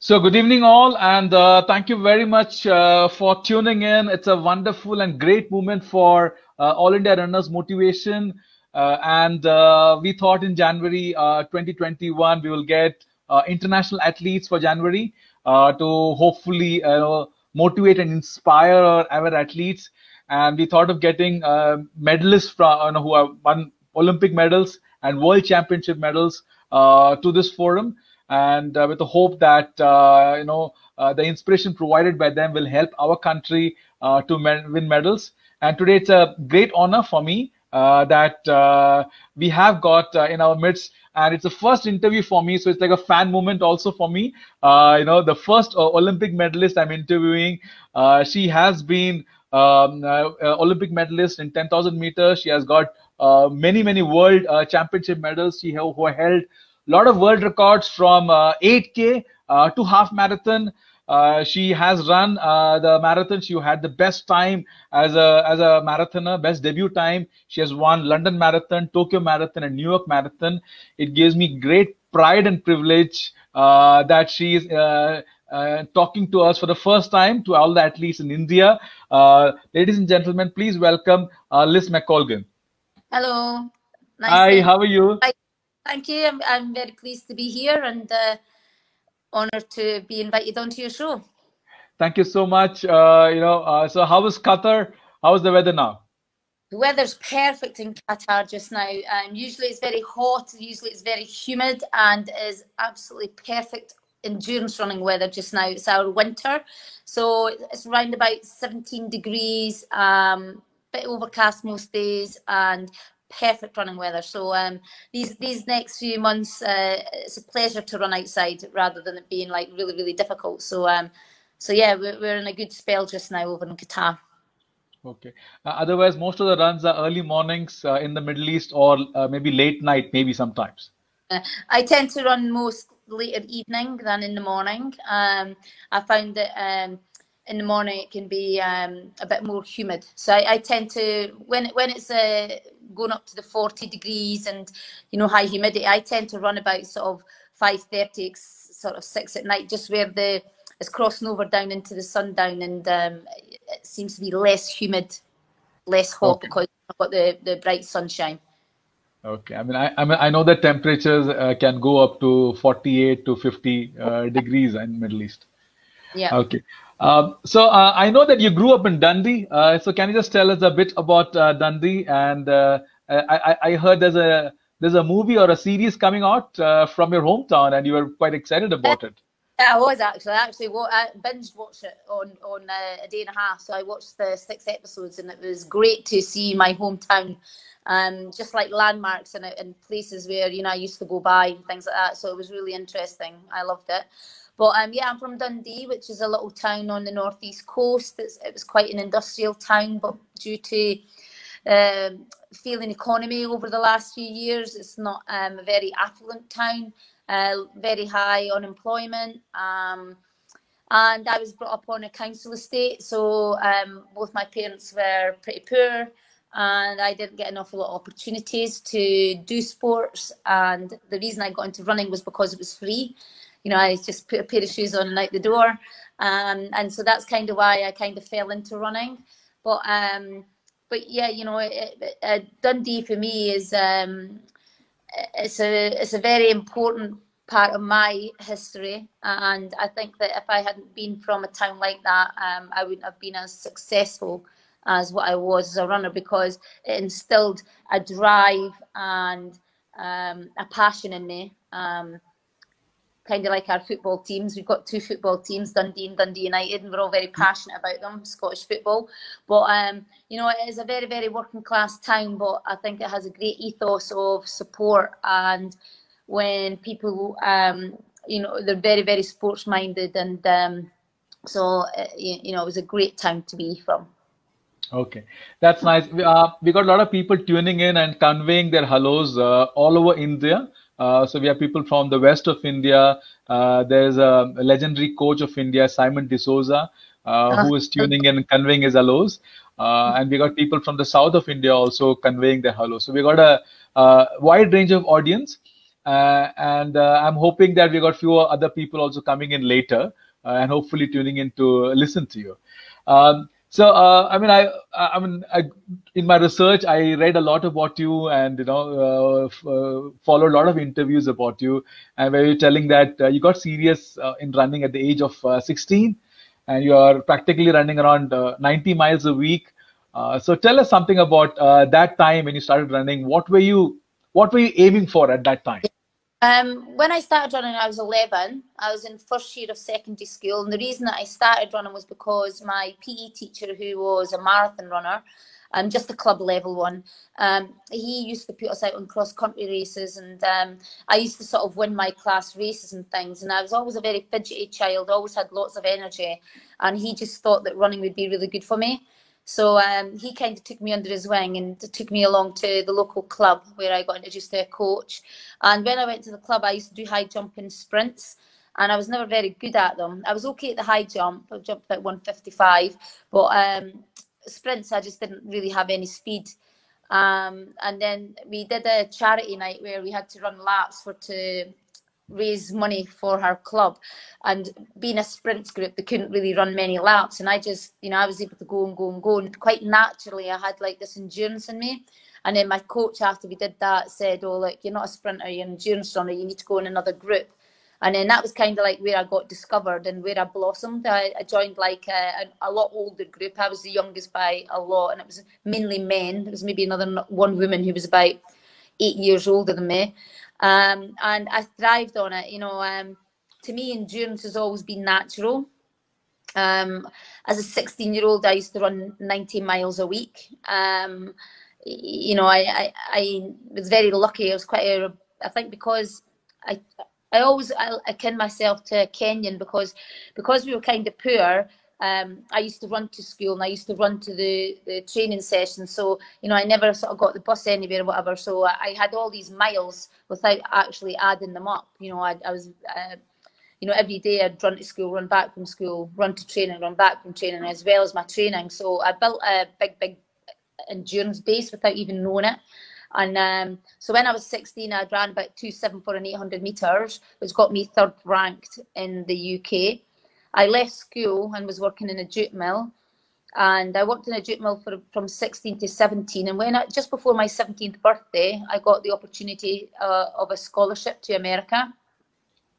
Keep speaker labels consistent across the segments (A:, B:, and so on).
A: So, good evening, all, and uh, thank you very much uh, for tuning in. It's a wonderful and great moment for uh, All India Runners Motivation. Uh, and uh, we thought in January uh, 2021 we will get international athletes for January to hopefully motivate and inspire our athletes. And we thought of getting medalists from who have won Olympic medals and World Championship medals to this forum and uh, with the hope that uh, you know uh, the inspiration provided by them will help our country to win medals. And today it's a great honor for me that we have got in our midst. And it's the first interview for me so it's like a fan moment also for me. Uh, you know the first uh, olympic medalist i'm interviewing uh, she has been um, olympic medalist in 10000 meters. She has got many many world championship medals she held lot of world records from 8K uh, uh, to half marathon. Uh, she has run uh, the marathon. She had the best time as a as a marathoner, best debut time. She has won London Marathon, Tokyo Marathon, and New York Marathon. It gives me great pride and privilege uh, that she is uh, talking to us for the first time to all the athletes in India. ladies and gentlemen, please welcome Liz McColgan.
B: Hello.
A: Nice Hi, how are you?
B: Hi. Thank you. I'm, I'm very pleased to be here and uh, honored to be invited onto your show.
A: Thank you so much. Uh, you know, uh, so how is Qatar? How is the weather now?
B: The weather's perfect in Qatar just now. Um, usually it's very hot. Usually it's very humid and is absolutely perfect endurance running weather just now. It's our winter, so it's around about 17 degrees. Um, bit overcast most days and perfect running weather. So um, these these next few months, uh, it's a pleasure to run outside rather than it being like really really difficult. So um, so yeah, we're, we're in a good spell just now over in Qatar.
A: Okay. Uh, otherwise, most of the runs are early mornings uh, in the Middle East or uh, maybe late night, maybe sometimes.
B: Uh, I tend to run most later evening than in the morning. Um, I found that um, in the morning it can be um, a bit more humid. So I, I tend to when when it's uh, going up to the 40 degrees and you know high humidity, I tend to run about sort of 5:30, sort of six at night, just where the it's crossing over down into the sundown, and um, it seems to be less humid, less hot okay. because I've got the the bright sunshine.
A: Okay, I mean, I I, mean, I know that temperatures uh, can go up to 48 to 50 uh, degrees in Middle East.
B: Yeah.
A: Okay. Um, so uh, I know that you grew up in Dundee. Uh, so can you just tell us a bit about uh, Dundee? And uh, I, I, heard there's a there's a movie or a series coming out uh, from your hometown, and you were quite excited about it.
B: I was actually. I actually I watched it on on a day and a half. So I watched the six episodes, and it was great to see my hometown, um, just like landmarks and, and places where you know I used to go by and things like that. So it was really interesting. I loved it. But um, yeah, I'm from Dundee, which is a little town on the northeast coast. It's, it was quite an industrial town, but due to um, failing economy over the last few years, it's not um, a very affluent town. Uh, very high unemployment. Um, and I was brought up on a council estate, so um, both my parents were pretty poor, and I didn't get an enough of opportunities to do sports. And the reason I got into running was because it was free you know, I just put a pair of shoes on and out the door. Um, and so that's kind of why I kind of fell into running. But um, but yeah, you know, it, it, uh, Dundee for me is um, it's a it's a very important part of my history, and I think that if I hadn't been from a town like that, um, I wouldn't have been as successful as what I was as a runner because it instilled a drive and um, a passion in me. Um, kind of like our football teams. We've got two football teams, Dundee and Dundee United, and we're all very passionate about them, Scottish football. But um, you know, it is a very, very working class town, but I think it has a great ethos of support and when people um, you know, they're very, very sports minded and um, so uh, you know, it was a great town to be from.
A: Okay, that's nice. Uh, we got a lot of people tuning in and conveying their hellos uh, all over India. Uh, so we have people from the west of India. Uh, there's a legendary coach of India, Simon D'Souza, uh, who is tuning in and conveying his hellos. Uh, and we got people from the south of India also conveying their hello. So we got a, a wide range of audience. Uh, and uh, I'm hoping that we got few other people also coming in later uh, and hopefully tuning in to listen to you. Um, so uh, I mean, I uh, I mean, I, in my research, I read a lot about you, and you know, uh, uh, followed a lot of interviews about you, and where you're telling that uh, you got serious uh, in running at the age of 16, and you are practically running around 90 miles a week. so tell us something about that time when you started running. What were you What were you aiming for at that time?
B: Um, when I started running, I was 11. I was in first year of secondary school, and the reason that I started running was because my PE teacher, who was a marathon runner, um, just a club level one, um, he used to put us out on cross country races, and um, I used to sort of win my class races and things. And I was always a very fidgety child, always had lots of energy, and he just thought that running would be really good for me. So um, he kind of took me under his wing and took me along to the local club where I got introduced to a coach. And when I went to the club, I used to do high jump and sprints. And I was never very good at them. I was okay at the high jump. I jumped about 155. But um, sprints, I just didn't really have any speed. Um, and then we did a charity night where we had to run laps for to raise money for her club. And being a sprint group they couldn't really run many laps. And i just you know i was able to go and go and go. And quite naturally i had like this endurance in me. And then my coach after we did that said oh like you're not a sprinter you're an endurance runner. You need to go in another group. And then that was kind of like where I got discovered and where I blossomed. I, I joined like a, a, a, lot older group. I was the youngest by a lot, and it was mainly men. There was maybe another one woman who was about eight years older than me um, and I thrived on it. You know, um, to me, endurance has always been natural. Um, as a 16 year old, I used to run 90 miles a week. Um, you know, I, I, I, was very lucky. I was quite a, I think because I, I always I akin myself to Kenyan because because we were kind of poor um, I used to run to school and I used to run to the, the training sessions. So, you know, I never sort of got the bus anywhere or whatever. So I had all these miles without actually adding them up. You know, I, I was, uh, you know, every day I'd run to school, run back from school, run to training, run back from training, as well as my training. So I built a big, big endurance base without even knowing it. And um, so when I was 16, I'd ran about 274 and 800 metres, which got me third ranked in the UK. I left school and was working in a jute mill. And I worked in a jute mill for, from 16 to 17. And when I, just before my 17th birthday, I got the opportunity uh, of a scholarship to America.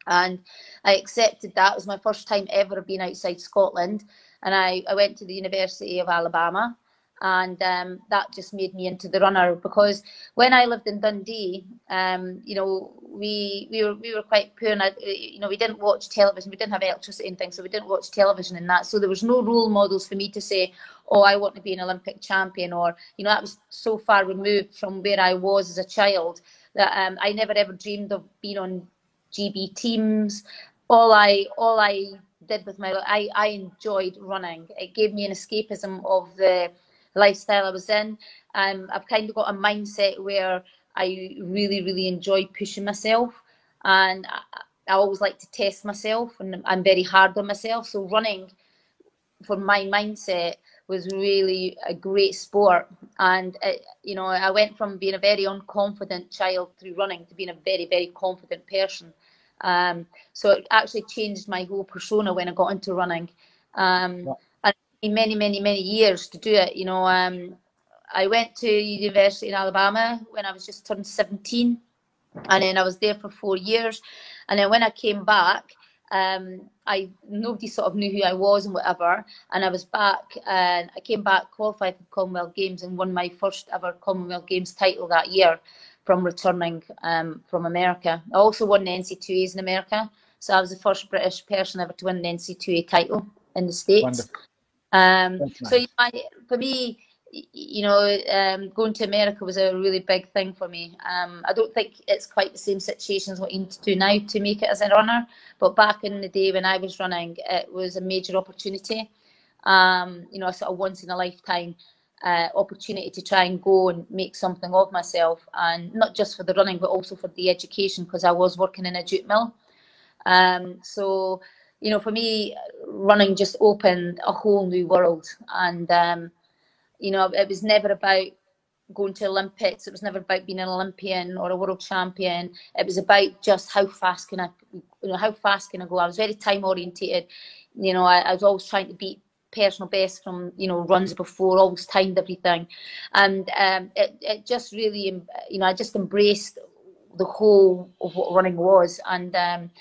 B: And I accepted that. It was my first time ever being outside Scotland. And I, I went to the University of Alabama and um, that just made me into the runner because when I lived in Dundee, um, you know, we we were we were quite poor, and I, you know, we didn't watch television, we didn't have electricity and things, so we didn't watch television and that. So there was no role models for me to say, oh, I want to be an Olympic champion, or you know, that was so far removed from where I was as a child that um, I never ever dreamed of being on GB teams. All I all I did with my I I enjoyed running. It gave me an escapism of the lifestyle I was in. Um, I've kind of got a mindset where I really, really enjoy pushing myself, and I, I always like to test myself, and I'm very hard on myself. So running, for my mindset, was really a great sport, and it, you know I went from being a very unconfident child through running to being a very, very confident person. Um, so it actually changed my whole persona when I got into running. Um, yeah many, many, many years to do it. You know, um, I went to university in Alabama when I was just turned 17, and then I was there for four years. And then when I came back, um, I nobody sort of knew who I was and whatever. And I was back, and I came back, qualified for Commonwealth Games, and won my first ever Commonwealth Games title that year from returning um, from America. I also won the NC2As in America, so I was the first British person ever to win the NC2A title in the States. Wonderful. Um, nice. So for me, you know, um, going to America was a really big thing for me. Um, I don't think it's quite the same situation as what you need to do now to make it as a runner. But back in the day when I was running, it was a major opportunity. Um, you know, a sort of once in a lifetime uh, opportunity to try and go and make something of myself, and not just for the running, but also for the education because I was working in a jute mill. Um, so you know, for me, running just opened a whole new world. And, um, you know, it was never about going to Olympics. It was never about being an Olympian or a world champion. It was about just how fast can I, you know, how fast can I go. I was very time orientated. You know, I, I was always trying to beat personal best from you know runs before, always timed everything, and um, it it just really you know I just embraced the whole of what running was, and um,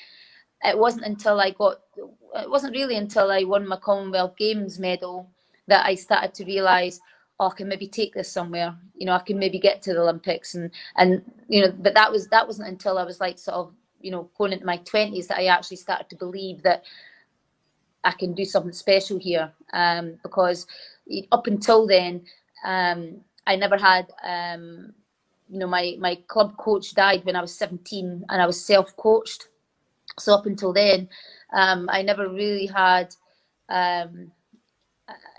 B: it wasn't until I got it wasn't really until I won my Commonwealth Games medal that I started to realise oh, I can maybe take this somewhere. You know, I can maybe get to the Olympics and and you know, but that was that wasn't until I was like sort of you know going into my twenties that I actually started to believe that I can do something special here. Um, because up until then, um, I never had um, you know my my club coach died when I was 17 and I was self coached. So up until then, um, I never really had um,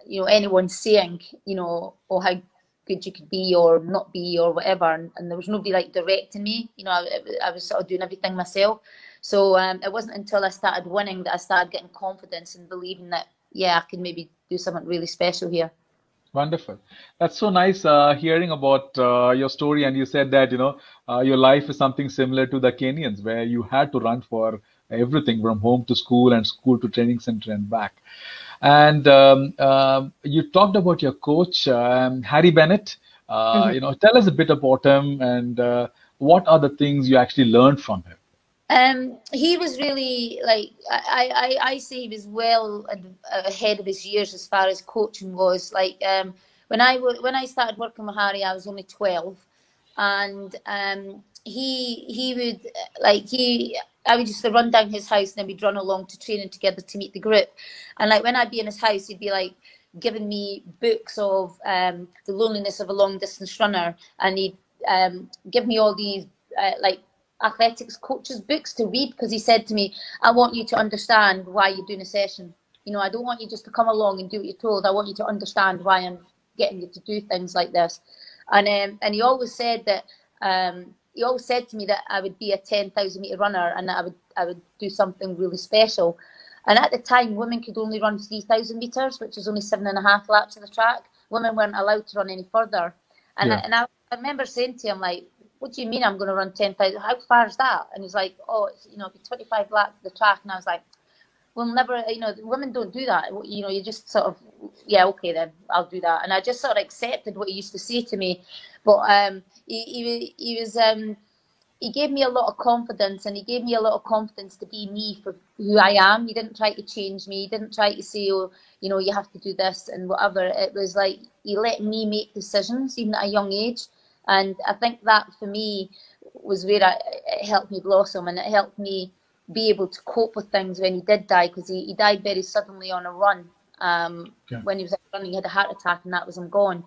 B: you know anyone saying you know oh how good you could be or not be or whatever. And, and there was nobody like directing me. You know I, I, was sort of doing everything myself. So um, it wasn't until I started winning that I started getting confidence and believing that yeah I can maybe do something really special here
A: Wonderful. That's so nice uh, hearing about uh, your story. And you said that, you know, uh, your life is something similar to the Kenyans, where you had to run for everything from home to school and school to training center and back. And um, uh, you talked about your coach, um, Harry Bennett. Uh, mm-hmm. You know, tell us a bit about him and uh, what are the things you actually learned from him.
B: Um, he was really like I, I, I say he was well ahead of his years as far as coaching was. Like um, when I when I started working with Harry, I was only twelve, and um, he he would like he I would just run down his house and then we'd run along to training together to meet the group. And like when I'd be in his house, he'd be like giving me books of um, the loneliness of a long distance runner, and he'd um, give me all these uh, like athletics coaches books to read because he said to me, "I want you to understand why you're doing a session. You know, I don't want you just to come along and do what you're told. I want you to understand why I'm getting you to do things like this." And um, and he always said that. Um, he always said to me that I would be a 10,000 meter runner and that I would I would do something really special. And at the time, women could only run 3,000 meters, which is only seven and a half laps of the track. Women weren't allowed to run any further. And, yeah. I, and I, I, remember saying to him, like, what do you mean I'm going to run 10,000? How far is that? And he's like, oh, it's, you know, it'll be 25 laps of the track. And I was like, we'll never, you know, women don't do that. You know, you just sort of, yeah, okay, then I'll do that. And I just sort of accepted what he used to say to me. But um, he, he, he was, um, he gave me a lot of confidence and he gave me a lot of confidence to be me for who I am. He didn't try to change me. He didn't try to say, oh, you know, you have to do this and whatever. It was like he let me make decisions even at a young age. And I think that for me was where I, it helped me blossom and it helped me be able to cope with things when he did die because he, he died very suddenly on a run. Um, yeah. When he was running, he had a heart attack and that was him gone.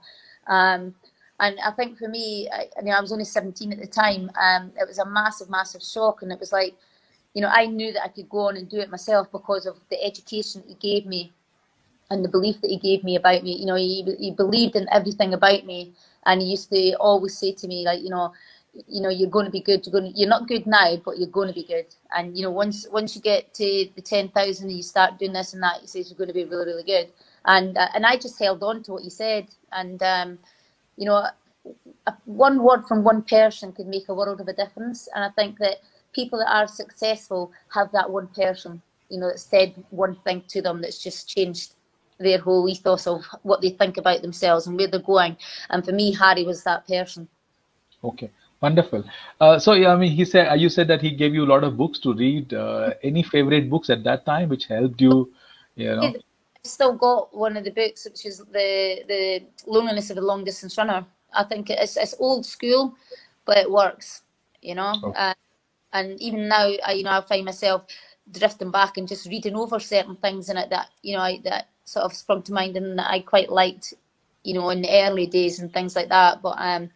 B: Um, and I think for me, I, I mean, I was only 17 at the time. Um, it was a massive, massive shock. And it was like, you know, I knew that I could go on and do it myself because of the education he gave me and the belief that he gave me about me. You know, he, he believed in everything about me. And he used to always say to me, like, you know, you know, you're going to be good. You're going. To, you're not good now, but you're going to be good. And you know, once once you get to the ten thousand and you start doing this and that, he says you're going to be really, really good. And uh, and I just held on to what he said. And um, you know, one word from one person could make a world of a difference. And I think that people that are successful have that one person, you know, that said one thing to them that's just changed their whole ethos of what they think about themselves and where they're going. And for me, Harry was that person.
A: Okay. Wonderful. Uh, so, yeah, I mean, he said you said that he gave you a lot of books to read. Uh, any favorite books at that time which helped you? You know, I
B: still got one of the books, which is the the loneliness of a long distance runner. I think it's it's old school, but it works. You know, oh. uh, and even now, I, you know, I find myself drifting back and just reading over certain things in it that you know I, that sort of sprung to mind and I quite liked, you know, in the early days and things like that. But um,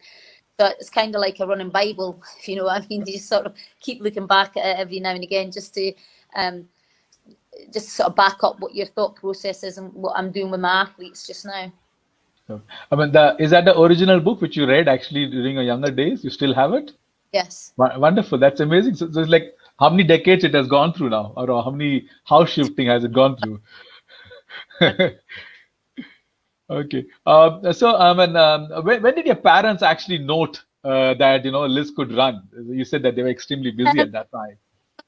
B: so it's kind of like a running Bible, if you know what I mean. You just sort of keep looking back at it every now and again, just to um, just sort of back up what your thought process is and what I'm doing with my athletes just now.
A: I mean, the, is that the original book which you read actually during your younger days? You still have it?
B: Yes.
A: Wonderful. That's amazing. So, so it's like how many decades it has gone through now, or how many house shifting has it gone through? Okay. Uh, so, I mean, um, when, when, did your parents actually note uh, that you know Liz could run? You said that they were extremely busy at that time.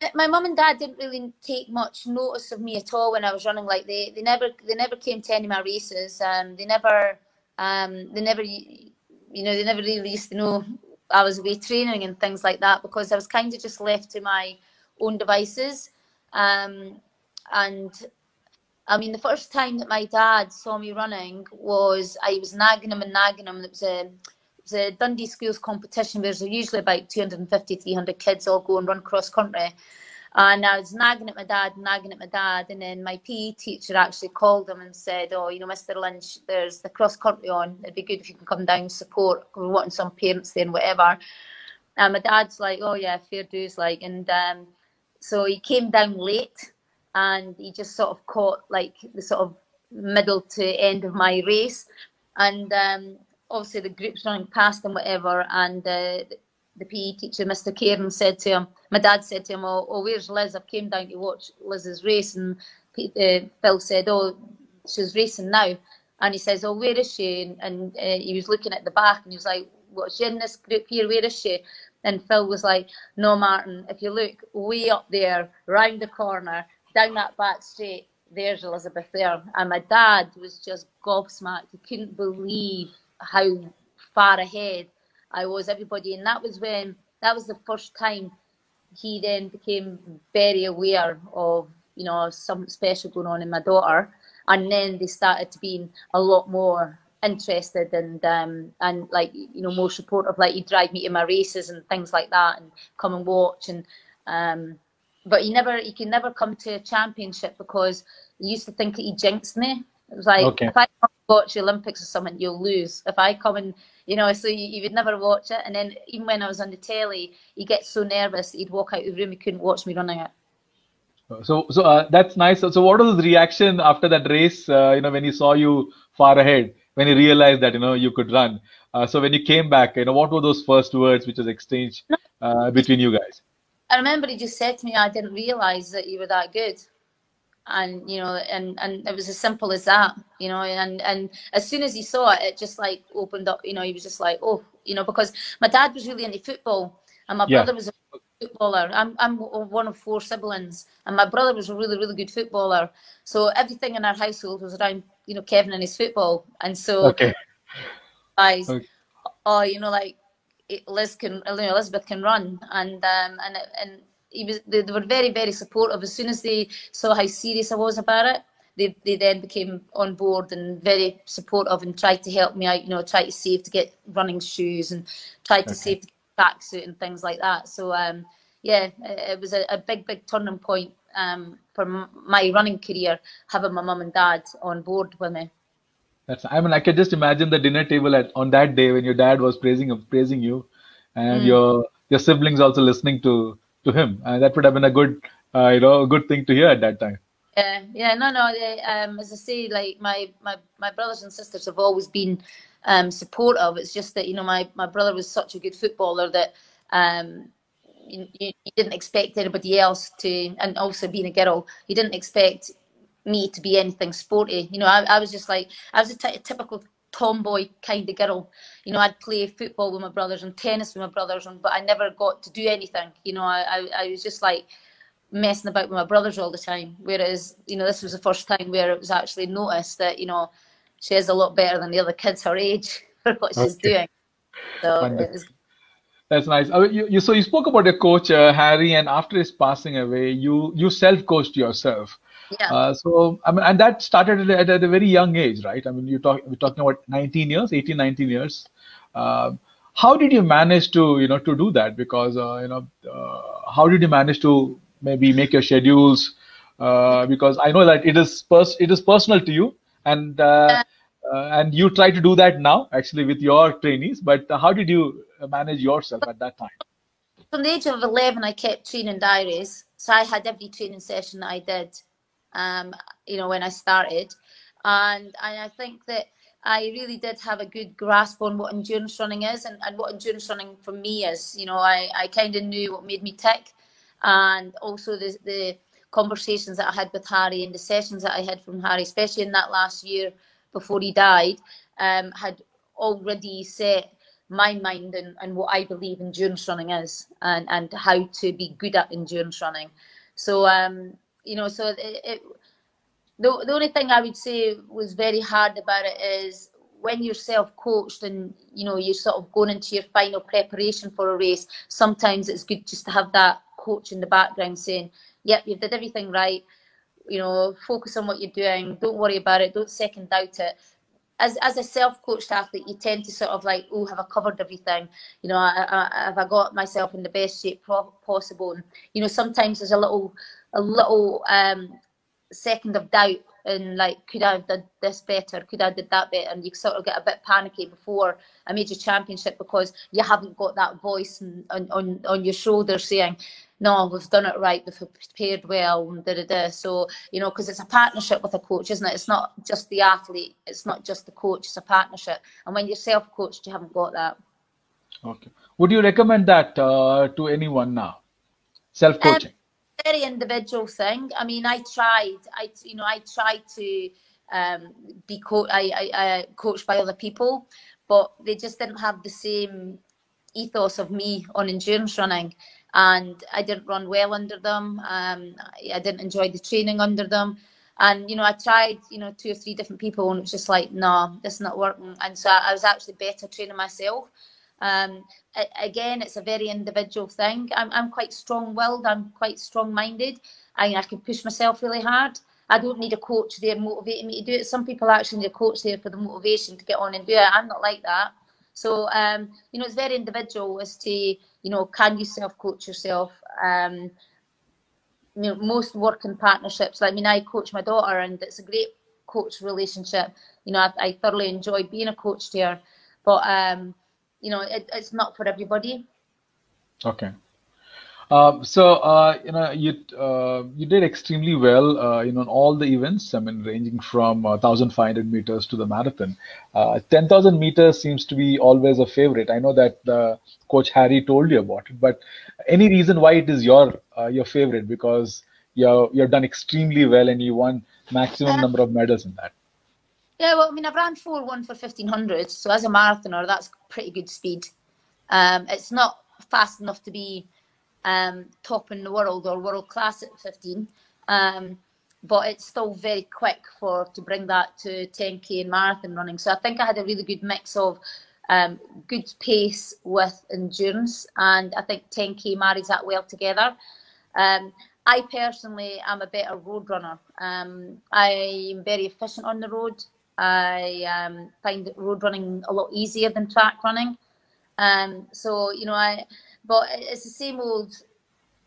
B: My mum and dad didn't really take much notice of me at all when I was running. Like they, they never, they never came to any of my races. Um, they never, um, they never, you know, they never really used to know I was away training and things like that because I was kind of just left to my own devices. Um, and I mean, the first time that my dad saw me running was I was nagging him and nagging him. It was a, it was a Dundee Schools competition where there's usually about 250, 300 kids all go and run cross country. And I was nagging at my dad, nagging at my dad, and then my PE teacher actually called him and said, "Oh, you know, Mr. Lynch, there's the cross country on. It'd be good if you can come down and support. We're wanting some parents there and whatever." And my dad's like, "Oh yeah, fair dues." Like, and um, so he came down late, and he just sort of caught like the sort of middle to end of my race, and um, obviously the group's running past and whatever, and uh, the PE teacher, Mr. Cairn, said to him, my dad said to him, oh, oh where's Liz? I've came down to watch Liz's race. And uh, Phil said, oh, she's racing now. And he says, oh, where is she? And, and uh, he was looking at the back and he was like, what's she in this group here? Where is she? And Phil was like, no, Martin, if you look way up there, round the corner, down that back straight, there's Elizabeth there. And my dad was just gobsmacked. He couldn't believe how far ahead I was everybody, and that was when that was the first time he then became very aware of you know something special going on in my daughter, and then they started to be a lot more interested and um, and like you know more supportive. Like he'd drive me to my races and things like that, and come and watch and. Um, but he never, he can never come to a championship because he used to think that he jinxed me. It was like okay. if I watch the Olympics or something, you'll lose. If I come and you know, so you, you, would never watch it. And then even when I was on the telly, he gets so nervous he'd walk out of the room. He couldn't watch me running it.
A: So, so uh, that's nice. So, so, what was his reaction after that race? Uh, you know, when he saw you far ahead, when he realized that you know you could run. Uh, so when you came back, you know, what were those first words which was exchanged uh, between you guys?
B: I remember he just said to me, "I didn't realize that you were that good." and you know and and it was as simple as that you know and and as soon as he saw it it just like opened up you know he was just like oh you know because my dad was really into football and my yeah. brother was a footballer I'm, I'm one of four siblings and my brother was a really really good footballer so everything in our household was around you know kevin and his football and so
A: okay
B: guys okay. oh you know like Liz can, Elizabeth can run, and um, and and he was they, they, were very very supportive. As soon as they saw how serious i was about it they, they then became on board and very supportive and tried to help me out you know try to save to get running shoes and tried to okay. save to get tracksuit and things like that. So um yeah it, it was a, a, big big turning point um for my running career having my mum and dad on board with me
A: that's i mean i can just imagine the dinner table at on that day when your dad was praising praising you and mm. your your siblings also listening to to him, and that would have been a good, uh, you know, a good thing to hear at that time.
B: Yeah, yeah, no, no. Um, as I say, like my my my brothers and sisters have always been um, supportive. It's just that you know my my brother was such a good footballer that um, you, you, didn't expect anybody else to, and also being a girl, you didn't expect me to be anything sporty. You know, I, I was just like I was a typical tomboy kind of girl. You know, I'd play football with my brothers and tennis with my brothers, and but I never got to do anything. You know, I, I, I was just like messing about with my brothers all the time. Whereas, you know, this was the first time where it was actually noticed that, you know, she is a lot better than the other kids her age for what she's okay. doing. So was...
A: That's nice. Uh, you, you, so you spoke about your coach uh, Harry, and after his passing away, you you self coached yourself.
B: Yeah. Uh,
A: so I mean, and that started at, at, a very young age, right? I mean, you talk we're talking about 19 years, 18, 19 years. Uh, how did you manage to you know to do that? Because uh, you know, uh, how did you manage to maybe make your schedules? Uh, because I know that it is pers- it is personal to you, and uh, and you try to do that now actually with your trainees. But how did you manage yourself at that time?
B: From the age of 11, I kept training diaries. So I had every training session that I did um, you know, when I started. And, and I think that I really did have a good grasp on what endurance running is and, and what endurance running for me is. You know, I, I kind of knew what made me tick and also the, the conversations that I had with Harry and the sessions that I had from Harry, especially in that last year before he died, um, had already set my mind and, and what I believe endurance running is and, and how to be good at endurance running. So, um, you know, so it, it, the, the only thing I would say was very hard about it is when you're self-coached and you know you're sort of going into your final preparation for a race sometimes it's good just to have that coach in the background saying yep you've did everything right you know focus on what you're doing don't worry about it don't second doubt it as as a self-coached athlete, you tend to sort of like, oh, have I covered everything? You know, I, I, have I got myself in the best shape possible? And you know, sometimes there's a little a little um, second of doubt and like could I have done this better? Could I have did that better? And you sort of get a bit panicky before a major championship because you haven't got that voice on on, on your shoulder saying, no, we've done it right, we've prepared well, and da da da. So you know, because it's a partnership with a coach, isn't it? It's not just the athlete, it's not just the coach, it's a partnership. And when you're self-coached, you haven't got that.
A: Okay. Would you recommend that uh, to anyone now? Self-coaching. Um,
B: very individual thing. I mean, I tried. I you know I tried to um, be co- I, I, I coached by other people, but they just didn't have the same ethos of me on endurance running, and I didn't run well under them. Um, I, didn't enjoy the training under them. And you know, I tried, you know, two or three different people, and it was just like, no, this is not working. And so I was actually better training myself. Um, again, it's a very individual thing. I'm, I'm quite strong-willed. I'm quite strong-minded. I, I can push myself really hard. I don't need a coach there motivating me to do it. Some people actually need a coach there for the motivation to get on and do it. I'm not like that. So, um, you know, it's very individual as to, you know, can you self-coach yourself? Um, you know, most working partnerships, like, I mean, I coach my daughter and it's a great coach relationship. You know, I, I thoroughly enjoy being a coach to her. But, um, you know it, it's not for everybody.
A: Okay. Um, so uh, you know you uh, you did extremely well uh, you know all the events. I mean ranging from 1500 uh, meters to the marathon. Uh, 10000 meters seems to be always a favorite. I know that coach Harry told you about it but any reason why it is your uh, your favorite? Because you you've done extremely well and you won maximum number of medals in that
B: yeah, well, I mean, I've ran 4 1 for 1500, so as a marathoner, that's pretty good speed. Um, it's not fast enough to be um, top in the world or world class at 15, um, but it's still very quick for to bring that to 10k and marathon running. So I think I had a really good mix of um, good pace with endurance, and I think 10k marries that well together. Um, I personally am a better road runner. Um, I'm very efficient on the road. I um, find road running a lot easier than track running. Um, so you know, I but it's the same old,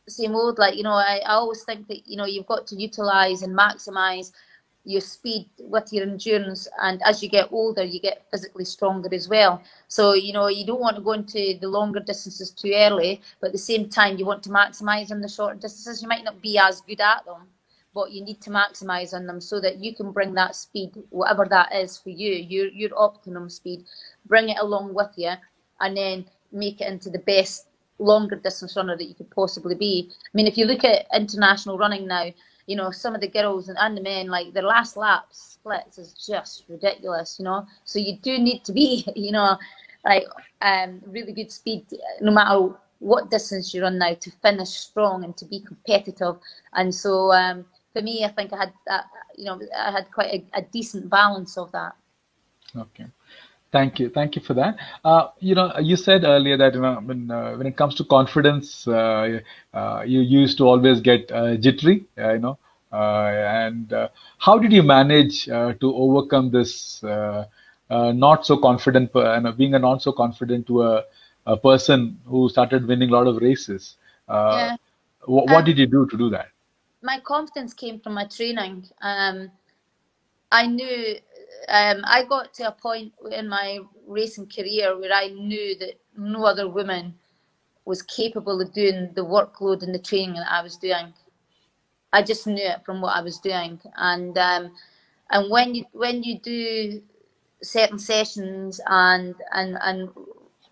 B: same old. Like you know, I, I always think that you know you've got to utilize and maximize your speed with your endurance, and as you get older, you get physically stronger as well. So you know, you don't want to go into the longer distances too early, but at the same time, you want to maximize on the shorter distances. You might not be as good at them but you need to maximize on them so that you can bring that speed, whatever that is for you, your your optimum speed, bring it along with you, and then make it into the best longer distance runner that you could possibly be. I mean, if you look at international running now, you know some of the girls and, and the men, like their last lap splits is just ridiculous, you know. So you do need to be, you know, like um, really good speed, no matter what distance you run now, to finish strong and to be competitive. And so um, for me, I think I had that, you know, I had quite a, a decent balance of that.
A: Okay. Thank you, thank you for that. Uh, you know, you said earlier that you know, when uh, when it comes to confidence, uh, uh you used to always get uh, jittery. Uh, you know, and how did you manage to overcome this not so confident, and being a not so confident to a, a person who started winning a lot of races? yeah. what, what did you do to do that?
B: My confidence came from my training. Um, I knew um, I got to a point in my racing career where I knew that no other woman was capable of doing the workload and the training that I was doing. I just knew it from what I was doing, and um, and when you when you do certain sessions and and and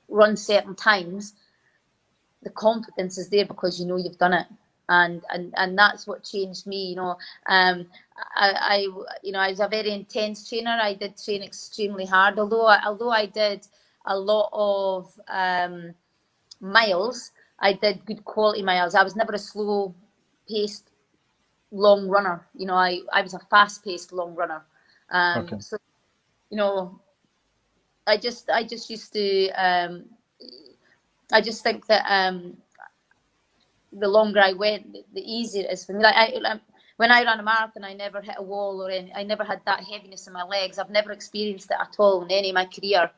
B: run certain times, the confidence is there because you know you've done it and and and that's what changed me. You know, um, I, I you know I was a very intense trainer. I did train extremely hard. Although I, although I did a lot of um, miles, I did good quality miles. I was never a slow paced long runner. You know, I I was a fast paced long runner. Um, okay. So, you know, I just I just used to um, I just think that um, the longer I went, the easier it is for me. Like I, I, when I ran a marathon, I never hit a wall or any, I never had that heaviness in my legs. I've never experienced it at all in any of my career.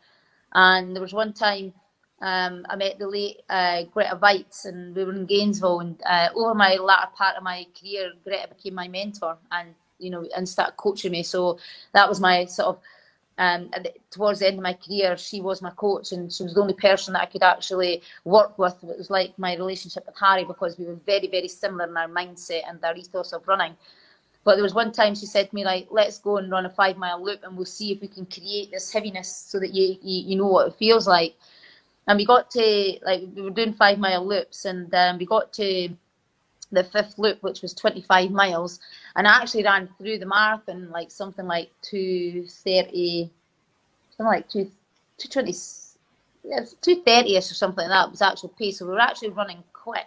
B: And there was one time um, I met the late uh, Grete Waitz and we were in Gainesville. And uh, over my latter part of my career, Grete became my mentor and, you know, and started coaching me. So that was my sort of um, towards the end of my career, she was my coach, and she was the only person that I could actually work with. It was like my relationship with Harry because we were very, very similar in our mindset and our ethos of running. But there was one time she said to me, like, let's go and run a five mile loop and we'll see if we can create this heaviness so that you, you, you know what it feels like. And we got to, like, we were doing five mile loops and um, we got to the fifth loop, which was 25 miles. And I actually ran through the marathon like something like 230, something like 2, 220, 230ish or something like that was actual pace. So we were actually running quick.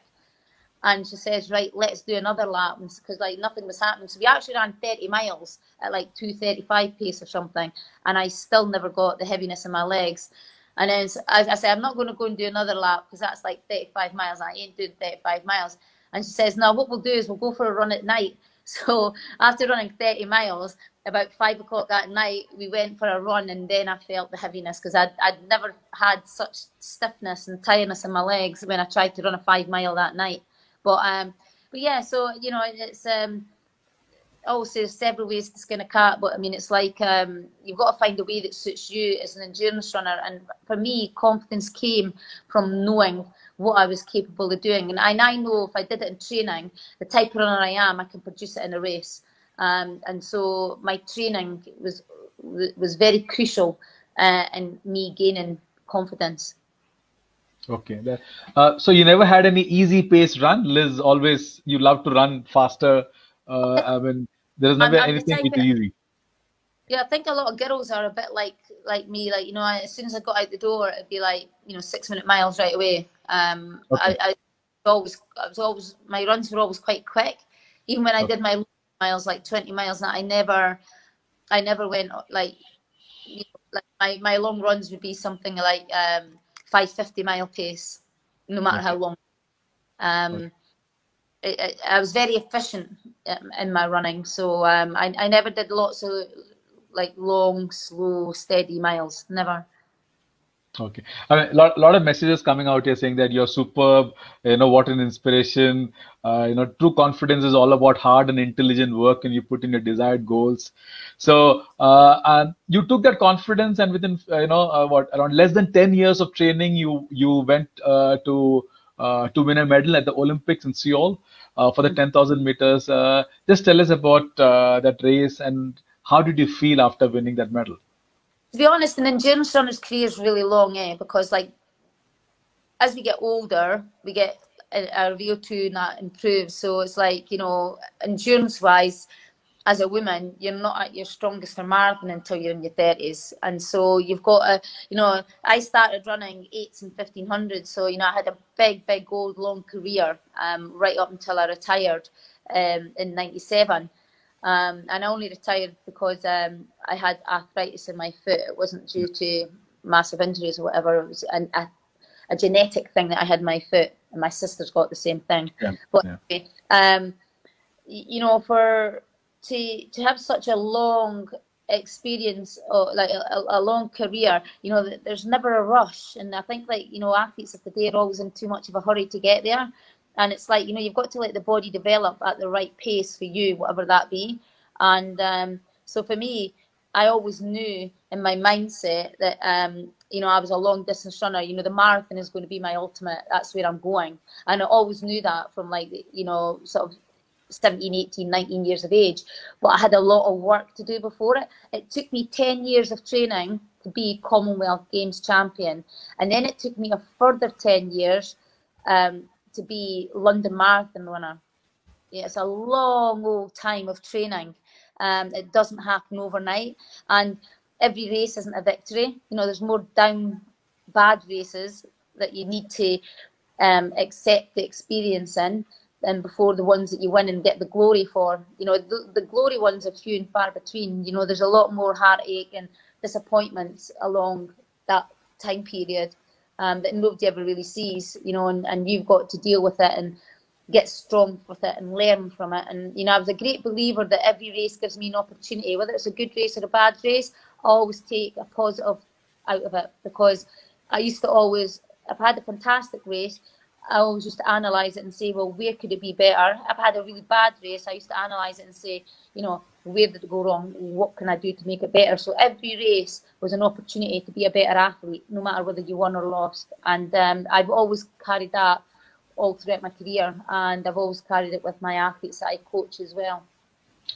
B: And she says, right, let's do another lap because like nothing was happening. So we actually ran 30 miles at like 235 pace or something. And I still never got the heaviness in my legs. And then I, I said, I'm not going to go and do another lap because that's like 35 miles. I ain't doing 35 miles. And she says, no, what we'll do is we'll go for a run at night. So after running 30 miles, about five o'clock that night, we went for a run and then I felt the heaviness because I'd, I'd never had such stiffness and tiredness in my legs when I tried to run a five mile that night. But um, but yeah, so you know, it's um, also there's several ways to skin a cat, but I mean, it's like um, you've got to find a way that suits you as an endurance runner. And for me, confidence came from knowing what I was capable of doing. And I now know if I did it in training, the type of runner I am, I can produce it in a race. Um, and so my training was was very crucial uh, in me gaining confidence.
A: Okay. Uh, so you never had any easy pace run, Liz. Always you love to run faster. Uh, I mean, there is never anything too easy.
B: Yeah, I think a lot of girls are a bit like like me. Like you know, as soon as I got out the door, it'd be like you know six minute miles right away. Um, okay. I, I always, I was always, my runs were always quite quick. Even when I okay. did my miles, like 20 miles, I never, I never went like, you know, like my, my long runs would be something like um, 550 mile pace, no matter okay. how long. Um, it, I was very efficient um, in my running, so um, I, I never did lots of like long, slow, steady miles. Never.
A: Okay, I mean, a lot, lot of messages coming out here saying that you're superb. You know what an inspiration. Uh, you know, true confidence is all about hard and intelligent work, and you put in your desired goals. So, uh, and you took that confidence, and within uh, you know uh, what around less than ten years of training, you you went uh, to uh, to win a medal at the Olympics in Seoul for the ten thousand meters. just tell us about that race and how did you feel after winning that medal?
B: To be honest, an endurance runner's career is really long, eh? Because like as we get older, we get our VO2 and that improves. So it's like you know, endurance wise, as a woman, you're not at your strongest for marathon until you're in your thirties, and so you've got a, you know, I started running eights and fifteen hundreds, so you know I had a big, big old long career, um, right up until I retired, um, in '97. Um, and I only retired because um, I had arthritis in my foot. It wasn't due to massive injuries or whatever. It was an, a, a genetic thing that I had in my foot, and my sister's got the same thing. Yeah, but yeah. Um, you know, for to to have such a long experience or like a, a, long career you know there's never a rush and i think like you know athletes of the day are always in too much of a hurry to get there and it's like you know you've got to let the body develop at the right pace for you whatever that be. And um, so for me i always knew in my mindset that um, you know i was a long distance runner. You know the marathon is going to be my ultimate. That's where i'm going. And i always knew that from like you know sort of 17 18 19 years of age. But i had a lot of work to do before it. It took me 10 years of training to be commonwealth games champion. And then it took me a further 10 years um, to be London Marathon runner. It's a long old time of training. Um, it doesn't happen overnight, and every race isn't a victory. You know, there's more down bad races that you need to um, accept the experience in than before the ones that you win and get the glory for. You know, the, the glory ones are few and far between. You know, there's a lot more heartache and disappointments along that time period um, that nobody ever really sees. You know, and, and you've got to deal with it and get strong with it and learn from it. And you know, I was a great believer that every race gives me an opportunity, whether it's a good race or a bad race. I always take a positive out of it because I used to always. I've had a fantastic race, I always used to analyze it and say, well, where could it be better? I've had a really bad race. I used to analyze it and say, you know, where did it go wrong? What can I do to make it better? So every race was an opportunity to be a better athlete, no matter whether you won or lost. And um, I've always carried that all throughout my career, and I've always carried it with my athletes that I coach as well.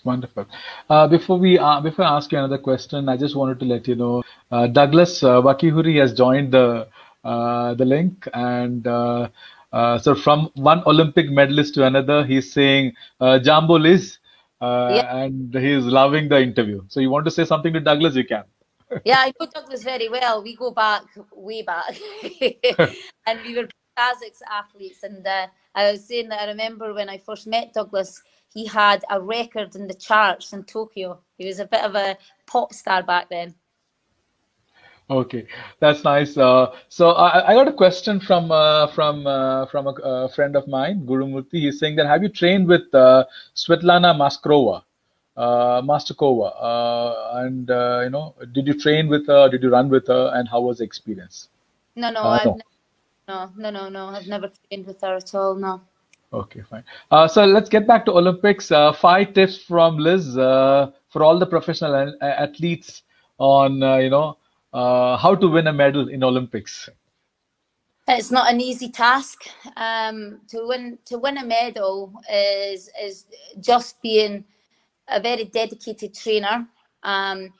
A: Wonderful. Uh, before we uh, before I ask you another question, I just wanted to let you know uh, Douglas uh, Wakiihuri has joined the uh, the link and uh, uh, so from one Olympic medalist to another, he's saying Jambo Liz, uh, yeah. and he's loving the interview. So you want to say something to Douglas? You can.
B: yeah, I know Douglas very well. We go back way back, and we were Kazakhs athletes. And uh, I was saying that I remember when I first met Douglas, he had a record in the charts in Tokyo. He was a bit of a pop star back then.
A: Okay, that's nice. Uh, so I, I, got a question from uh, from uh, from a, a, friend of mine, Guru Murthy. He's saying that have you trained with uh, Svetlana Maskrova, uh, Masterkova, uh, and you know, did you train with her? Did you run with her? And how was the experience?
B: No, no, I've no. no, no, no, no. I've never trained with her at all. No.
A: Okay, fine. so let's get back to Olympics. five tips from Liz for all the professional athletes on you know uh, how to win a medal in Olympics?
B: It's not an easy task. Um, to win to win a medal is is just being a very dedicated trainer, um,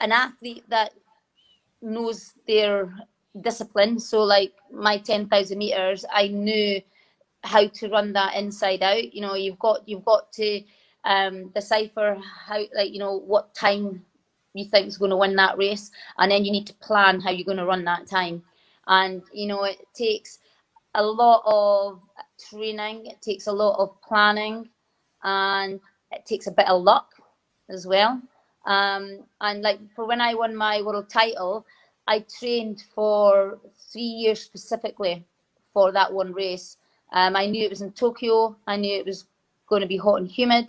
B: an athlete that knows their discipline. So, like my ten thousand meters, I knew how to run that inside out. You know, you've got you've got to um, decipher how, like you know, what time you think is going to win that race, and then you need to plan how you're going to run that time. And you know, it takes a lot of training, it takes a lot of planning, and it takes a bit of luck as well. Um, and like for when I won my world title, I trained for three years specifically for that one race. Um, I knew it was in Tokyo. I knew it was going to be hot and humid.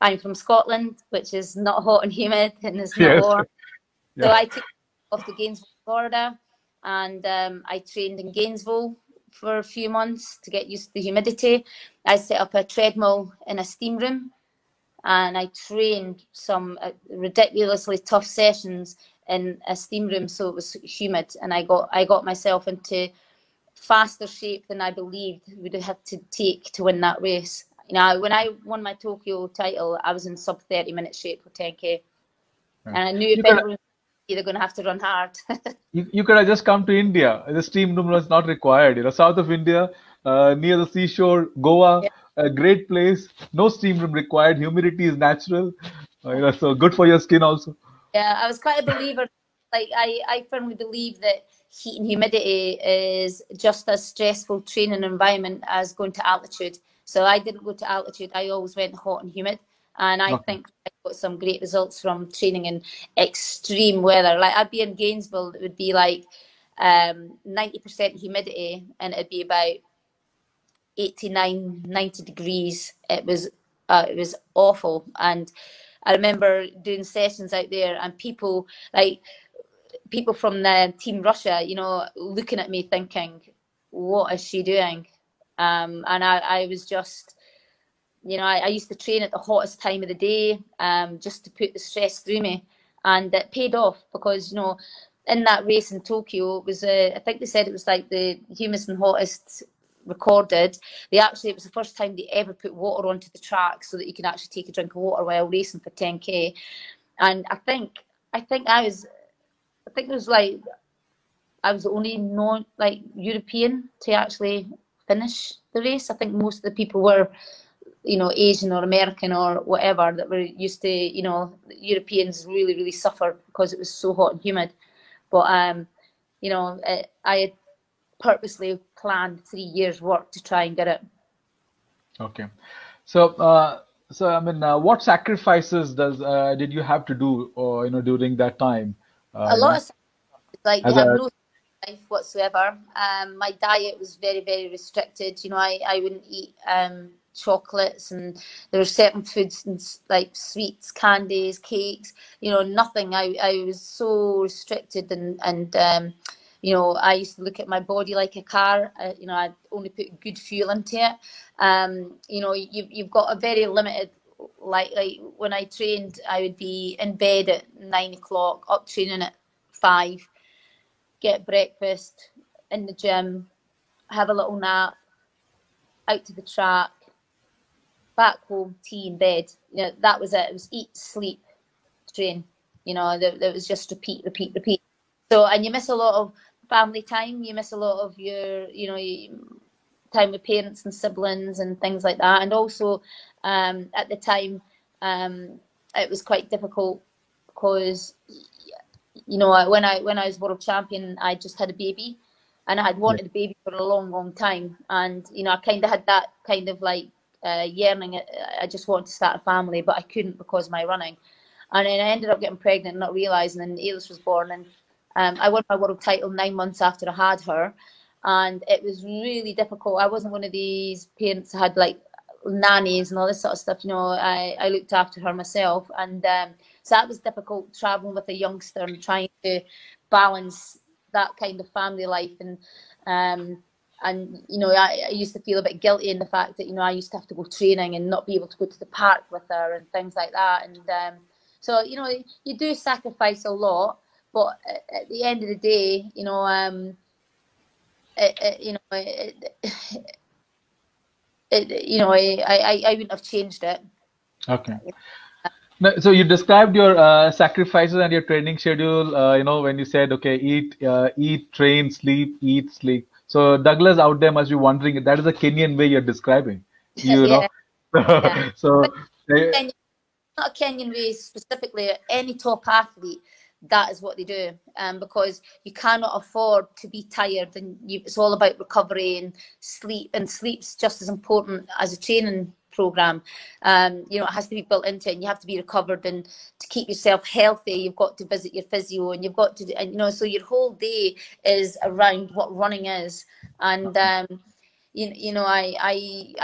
B: I'm from Scotland, which is not hot and humid and it's not yes. warm. Yeah. So I took off to Gainesville, Florida, and um, I trained in Gainesville for a few months to get used to the humidity. I set up a treadmill in a steam room, and I trained some uh, ridiculously tough sessions in a steam room, so it was humid, and I got I got myself into faster shape than I believed would have to take to win that race. You know, when I won my Tokyo title, I was in sub 30 minute shape for 10k. And I knew if anyone they're going to have to run hard.
A: you, you could have just come to India. The steam room was not required. You know, south of India, uh, near the seashore, Goa, yeah. a great place. No steam room required. Humidity is natural. Uh, you know, so good for your skin also.
B: Yeah, I was quite a believer. Like I, I firmly believe that heat and humidity is just as stressful training environment as going to altitude. So I didn't go to altitude. I always went hot and humid. And I okay. think I got some great results from training in extreme weather. Like I'd be in Gainesville, it would be like um, 90% humidity and it'd be about 89, 90 degrees. It was uh, it was awful. And I remember doing sessions out there and people like people from the team Russia, you know, looking at me thinking, what is she doing? Um, and I, I was just, you know, I, I, used to train at the hottest time of the day um, just to put the stress through me. And it paid off because, you know, in that race in Tokyo, it was, uh, I think they said it was like the humidest and hottest recorded. They actually, it was the first time they ever put water onto the track so that you can actually take a drink of water while racing for 10K. And I think, I think I was, I think it was like, I was the only non like European to actually finish the race. I think most of the people were you know Asian or American or whatever that were used to you know Europeans really really suffer because it was so hot and humid. But um, you know it, I had purposely planned three years work to try and get it.
A: Okay, so uh, so I mean, uh, what sacrifices does uh, did you have to do, or you know, during that time?
B: Uh, a lot of like you have a, no life whatsoever. Um, my diet was very very restricted. You know, I I wouldn't eat um chocolates and there were certain foods and like sweets, candies, cakes. You know, nothing. I I was so restricted and and um you know, I used to look at my body like a car. Uh, you know, I only put good fuel into it. Um, you know, you, you've got a very limited, like, like when I trained, I would be in bed at nine o'clock, up training at five, get breakfast in the gym, have a little nap, out to the track, back home, tea in bed. You know, that was it. It was eat, sleep, train. You know, that, that was just repeat, repeat, repeat. So, and you miss a lot of family time. You miss a lot of your, you know, time with parents and siblings and things like that. And also, um, at the time, um, it was quite difficult because, you know, when I when I was world champion, I just had a baby, and I had wanted a baby for a long, long time. And you know, I kind of had that kind of like uh, yearning. I just wanted to start a family, but I couldn't because of my running. And then I ended up getting pregnant, not realizing, and Eilish was born, and um, I won my world title nine months after I had her, and it was really difficult. I wasn't one of these parents that had like nannies and all this sort of stuff. You know, I, I looked after her myself, and um, so that was difficult traveling with a youngster and trying to balance that kind of family life and. Um, and you know, I, I, used to feel a bit guilty in the fact that you know I used to have to go training and not be able to go to the park with her and things like that. And um, so you know, you do sacrifice a lot, but at the end of the day, you know, um, it, it, you know, it, you know, I, I, I wouldn't have changed it.
A: Okay. So you described your uh, sacrifices and your training schedule. Uh, you know, when you said, okay, eat, uh, eat, train, sleep, eat, sleep. So Douglas out there must be wondering that is a Kenyan way you're describing. You yeah. know. yeah. so.
B: Kenyan, not a Kenyan way specifically. Any top athlete that is what they do um, because you cannot afford to be tired and you, it's all about recovery and sleep and sleep's just as important as a training program um, you know it has to be built into it and you have to be recovered and to keep yourself healthy you've got to visit your physio and you've got to do, and you know so your whole day is around what running is and um, you, you know I, I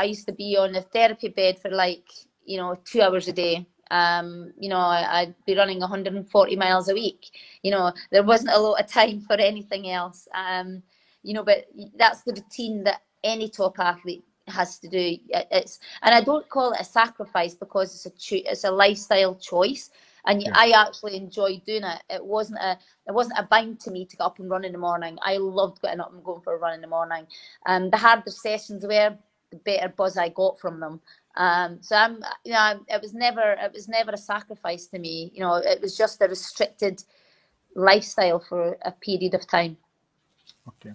B: I used to be on a therapy bed for like you know two hours a day um, you know, I, would be running 140 miles a week. You know, there wasn't a lot of time for anything else. Um, you know, but that's the routine that any top athlete has to do. It's and I don't call it a sacrifice because it's a cho- it's a lifestyle choice. And yeah. I actually enjoy doing it. It wasn't a it wasn't a bind to me to get up and run in the morning. I loved getting up and going for a run in the morning. Um, the harder sessions were, the better buzz I got from them. Um, so I'm, you know, it was never, it was never a sacrifice to me. You know, it was just a restricted lifestyle for a period of time.
A: Okay,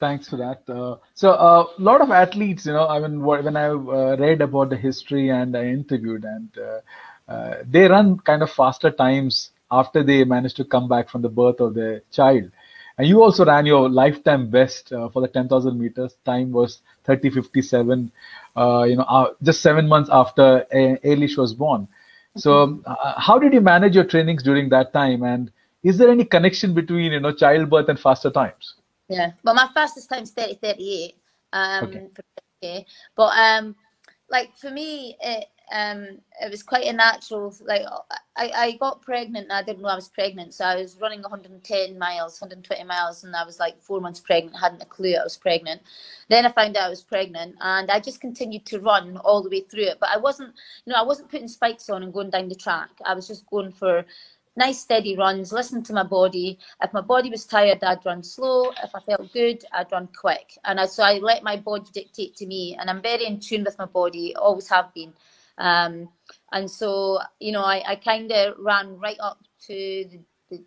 A: thanks for that. Uh, so a uh, lot of athletes, you know, I mean, when I uh, read about the history and I interviewed, and uh, uh, they run kind of faster times after they manage to come back from the birth of their child. And you also ran your lifetime best uh, for the 10,000 meters. Time was 30:57 uh, you know, uh, just seven months after Eilish was born. So, how did you manage your trainings during that time? And is there any connection between, you know, childbirth and faster times?
B: Yeah, well, my fastest time is 30, 38. Um, okay. okay. But, um, like, for me, it, um, it was quite a natural. Like I, I got pregnant and I didn't know I was pregnant, so I was running 110 miles, 120 miles, and I was like four months pregnant. hadn't a clue I was pregnant. Then I found out I was pregnant, and I just continued to run all the way through it. But I wasn't, you know, I wasn't putting spikes on and going down the track. I was just going for nice steady runs, listen to my body. If my body was tired, I'd run slow. If I felt good, I'd run quick. And I, so I let my body dictate to me, and I'm very in tune with my body, always have been. Um, and so, you know, I, I kind of ran right up to the, the,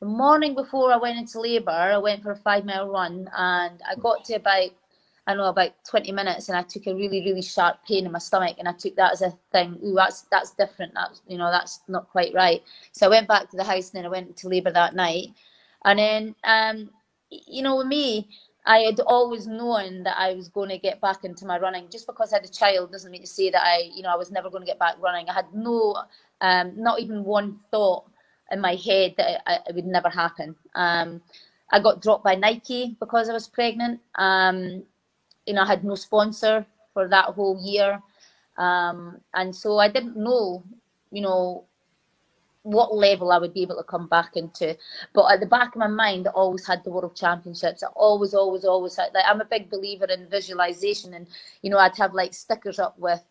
B: the, morning before I went into labour. I went for a five mile run and I got to about, I know about 20 minutes and I took a really, really sharp pain in my stomach and I took that as a thing. Ooh, that's that's different. That's you know, that's not quite right. So I went back to the house and then I went to labour that night. And then um, you know, with me, I had always known that I was going to get back into my running. Just because I had a child doesn't mean to say that I, you know, I was never going to get back running. I had no, um, not even one thought in my head that it, it would never happen. Um, I got dropped by Nike because I was pregnant. Um, you know, I had no sponsor for that whole year. Um, and so I didn't know, you know, what level I would be able to come back into. But at the back of my mind, I always had the World Championships. I always, always, always had, like, I'm a big believer in visualization. And, you know, I'd have like stickers up with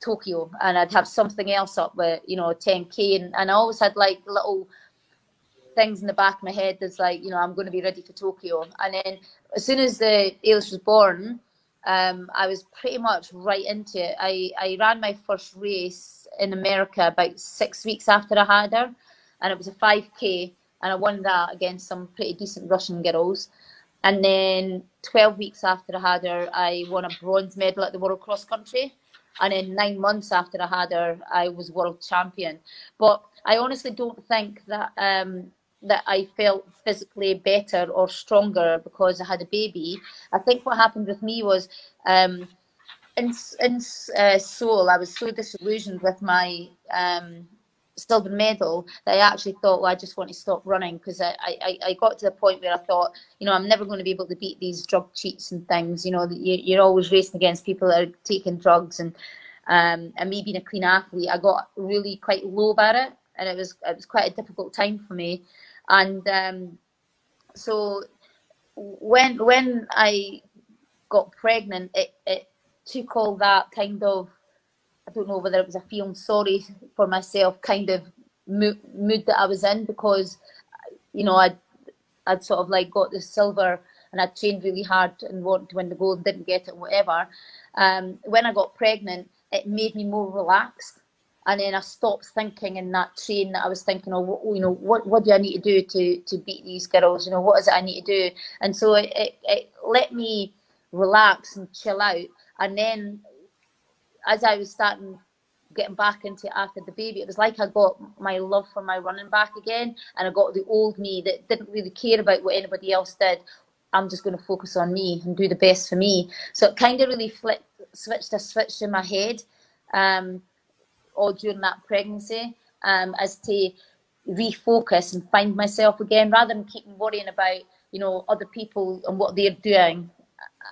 B: Tokyo and I'd have something else up with, you know, 10K. And, and I always had like little things in the back of my head that's like, you know, I'm going to be ready for Tokyo. And then as soon as the Eilish was born, um, I was pretty much right into it. I, I ran my first race in America about six weeks after I had her, and it was a 5K, and I won that against some pretty decent Russian girls. And then 12 weeks after I had her, I won a bronze medal at the World Cross Country. And then nine months after I had her, I was world champion. But I honestly don't think that um, that I felt physically better or stronger because I had a baby. I think what happened with me was um, in, in uh, Seoul, I was so disillusioned with my um, silver medal that I actually thought, well, I just want to stop running because I, I, I got to the point where I thought, you know, I'm never going to be able to beat these drug cheats and things. You know, you, you're always racing against people that are taking drugs and um, and me being a clean athlete, I got really quite low about it, and it was it was quite a difficult time for me. And um, so when when I got pregnant, it, it took all that kind of I don't know whether it was a feeling sorry for myself kind of mood, that I was in because you know I'd I'd sort of like got the silver and I trained really hard and wanted to win the gold, didn't get it, whatever. Um, when I got pregnant, it made me more relaxed and then I stopped thinking in that train that I was thinking, oh, you know, what what do I need to do to to beat these girls? You know, what is it I need to do? And so it, it, it let me relax and chill out. And then as I was starting getting back into it after the baby, it was like I got my love for my running back again, and I got the old me that didn't really care about what anybody else did. I'm just going to focus on me and do the best for me. So it kind of really flipped, switched a switch in my head. Um, all during that pregnancy um, as to refocus and find myself again rather than keeping worrying about you know other people and what they're doing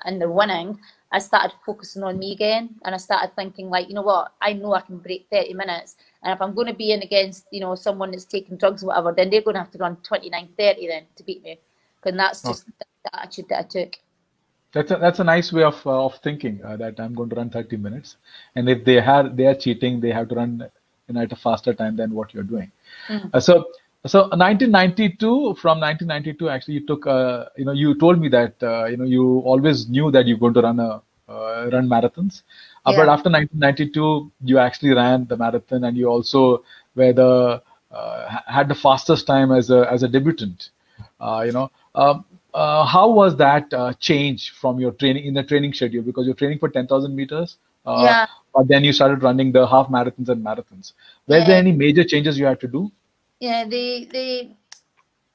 B: and they're winning i started focusing on me again and i started thinking like you know what i know i can break 30 minutes and if i'm going to be in against you know someone that's taking drugs or whatever then they're going to have to run 29 30 then to beat me because that's just okay. the attitude that i took
A: that's a, that's a nice way of uh, of thinking uh, that I'm going to run 30 minutes, and if they have they are cheating, they have to run you know, at a faster time than what you're doing. Mm. Uh, so so 1992 from 1992 actually you took uh, you know you told me that uh, you know you always knew that you're going to run a uh, run marathons, yeah. but after 1992 you actually ran the marathon and you also were the had the fastest time as a as a debutant. you know. Um, uh, how was that uh, change from your training in the training schedule because you're training for 10,000 meters uh, yeah. but then you started running the half marathons and marathons were yeah. there any major changes you had to do
B: yeah the the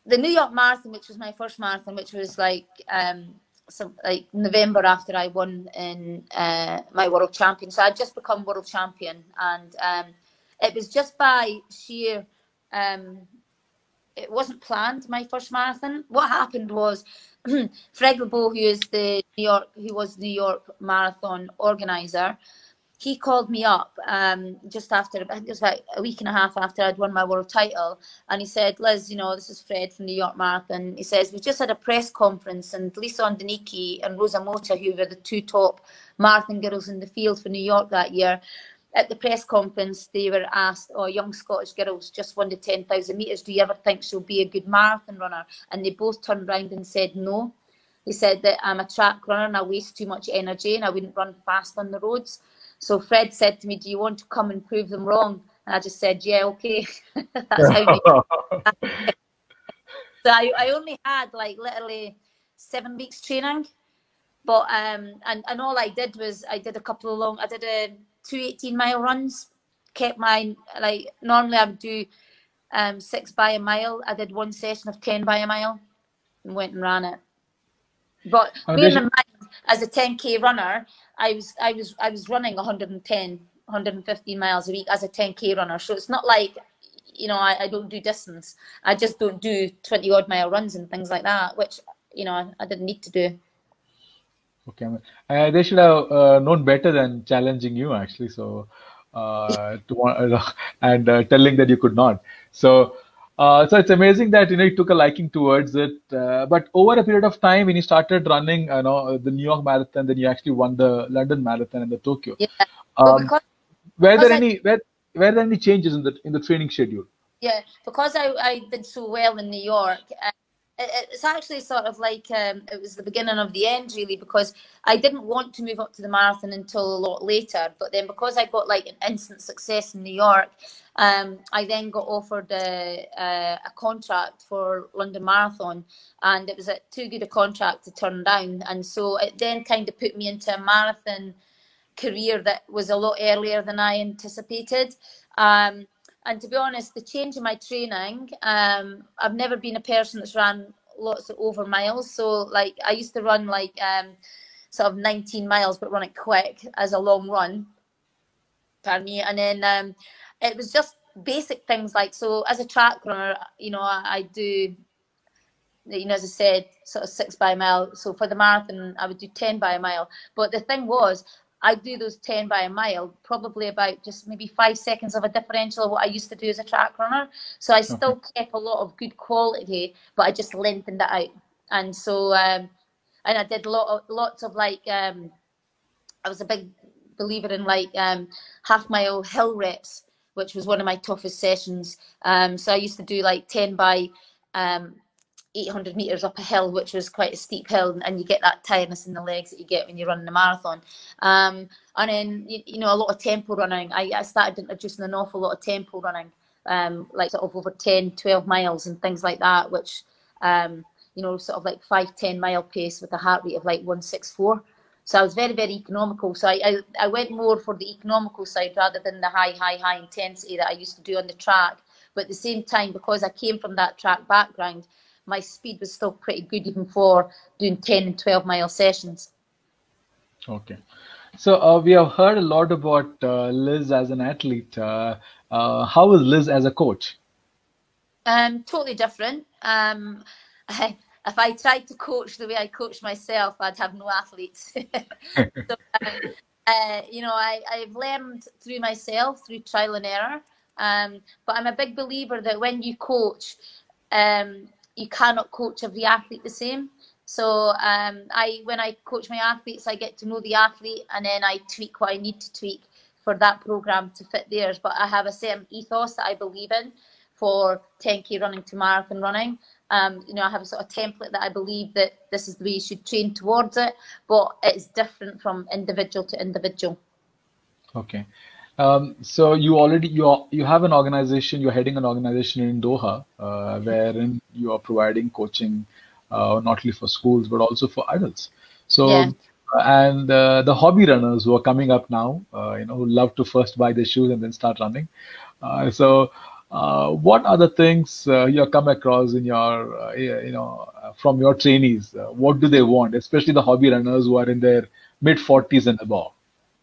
B: the New York Marathon which was my first marathon which was like um some like November after I won in uh, my world champion so I'd just become world champion and um it was just by sheer um it wasn't planned my first marathon. What happened was Fred Lebow, who is the New York, who was New York Marathon organizer, he called me up um, just after I think it was about a week and a half after I'd won my world title, and he said, "Liz, you know this is Fred from New York Marathon." He says we just had a press conference, and Lisa Ondieki and Rosa Mota, who were the two top marathon girls in the field for New York that year, at the press conference, they were asked, "Oh, young Scottish girls just won the ten thousand meters. Do you ever think she'll be a good marathon runner?" And they both turned round and said no. They said that I'm a track runner and I waste too much energy and I wouldn't run fast on the roads. So Fred said to me, "Do you want to come and prove them wrong?" And I just said, "Yeah, okay." That's how. so I, I only had like literally seven weeks training but um, and and all I did was I did a couple of long. I did a two 18 mile runs. Kept my like normally I would do um six by a mile. I did one session of ten by a mile, and went and ran it. But
A: Oh,
B: bearing in mind, as a 10k runner, I was I was I was running 110, 115 miles a week as a 10k runner. So it's not like you know I, I don't do distance. I just don't do 20 odd mile runs and things like that, which you know I, I didn't need to do.
A: Okay, I mean, uh, they should have uh, known better than challenging you actually. So, uh, to uh, and uh, telling that you could not. So, uh, so it's amazing that you know you took a liking towards it. Uh, but over a period of time, when you started running, you know, the New York Marathon, then you actually won the London Marathon and the Tokyo.
B: Yeah.
A: Um,
B: because
A: were there
B: I-
A: any were, were there any changes in the in the training schedule?
B: yeah, because I, I did so well in New York, uh, it, it's actually sort of like um, it was the beginning of the end, really, because I didn't want to move up to the marathon until a lot later. But then because I got like an instant success in New York, um, I then got offered a, a, a contract for London Marathon, and it was a, too good a contract to turn down. And so it then kind of put me into a marathon career that was a lot earlier than I anticipated. Um, and to be honest, the change in my training, um, I've never been a person that's ran lots of over miles. So like I used to run like um, sort of 19 miles, but run it quick as a long run. Pardon me. And then um, it was just basic things like so as a track runner, you know, I, I do you know, as I said, sort of six by a mile. So for the marathon, I would do 10 by a mile. But the thing was, I do those 10 by a mile probably about just maybe five seconds of a differential of what I used to do as a track runner. So I still kept a lot of good quality, but I just lengthened it out. And so, um, and I did a lot of, lots of like, um, I was a big believer in like um, half mile hill reps, which was one of my toughest sessions. Um, so I used to do like 10 by um, 800 meters up a hill, which was quite a steep hill, and you get that tiredness in the legs that you get when you're running a marathon. Um, and then you, you know a lot of tempo running. I, I started introducing an awful lot of tempo running, um, like sort of over 10, 12 miles and things like that, which um, you know sort of like five, 10 mile pace with a heart rate of like 164. So I was very, very economical. So I, I, I went more for the economical side rather than the high, high, high intensity that I used to do on the track. But at the same time, because I came from that track background, my speed was still pretty good even for doing 10 and 12 mile sessions.
A: Okay. So uh, we have heard a lot about uh, Liz as an athlete. Uh, uh, how is Liz as a coach?
B: Um, totally different. Um, I, if I tried to coach the way I coach myself, I'd have no athletes. so, um, uh, you know, I, I've learned through myself, through trial and error. Um, but I'm a big believer that when you coach, um, you cannot coach every athlete the same. So um, I, when I coach my athletes, I get to know the athlete, and then I tweak what I need to tweak for that program to fit theirs. But I have a certain ethos that I believe in for 10k running to marathon running. Um, you know, I have a sort of template that I believe that this is the way you should train towards it, but it's different from individual to individual.
A: Okay. Um, so you already you are, you have an organization. You're heading an organization in Doha, uh, wherein you are providing coaching, uh, not only for schools but also for adults. So
B: Yeah.
A: and uh, the hobby runners who are coming up now, uh, you know, who love to first buy their shoes and then start running. Uh, so uh, what other things uh, you come across in your uh, you know from your trainees? Uh, what do they want, especially the hobby runners who are in their mid 40s and above?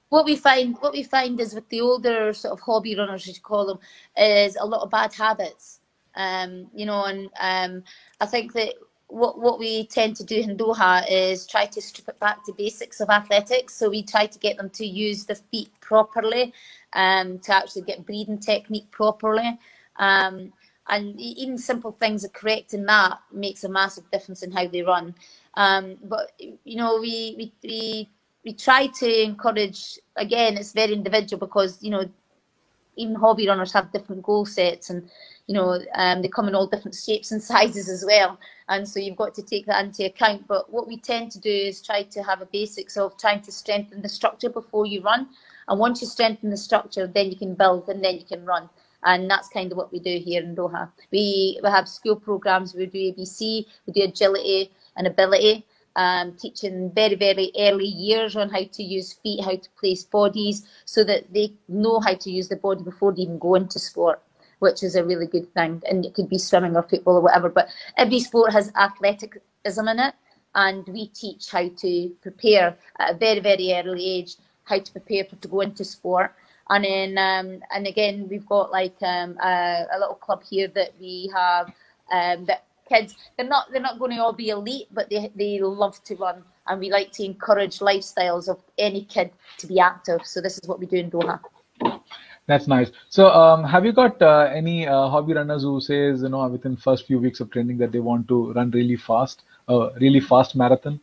B: What we find what we find is with the older sort of hobby runners as you call them is a lot of bad habits. Um you know and um i think that what what we tend to do in doha is try to strip it back to basics of athletics. So we try to get them to use the feet properly um to actually get breathing technique properly. Um and even simple things of correcting that makes a massive difference in how they run. Um but you know we we, we we try to encourage again it's very individual because you know even hobby runners have different goal sets and you know um, they come in all different shapes and sizes as well. And so you've got to take that into account. But what we tend to do is try to have a basics of trying to strengthen the structure before you run. And once you strengthen the structure then you can build and then you can run. And that's kind of what we do here in Doha. We we have school programs. We do ABC, we do agility and ability, um, teaching very, very early years on how to use feet, how to place bodies, so that they know how to use the body before they even go into sport, which is a really good thing. And it could be swimming or football or whatever, but every sport has athleticism in it, and we teach how to prepare at a very, very early age, how to prepare for to go into sport. And then, um, and again, we've got like um, a, a, little club here that we have um, that kids they're not they're not going to all be elite but they, they love to run and we like to encourage lifestyles of any kid to be active. So this is what we do in doha.
A: That's nice. So um, have you got uh, any uh, hobby runners who says you know within first few weeks of training that they want to run really fast uh, really fast marathon?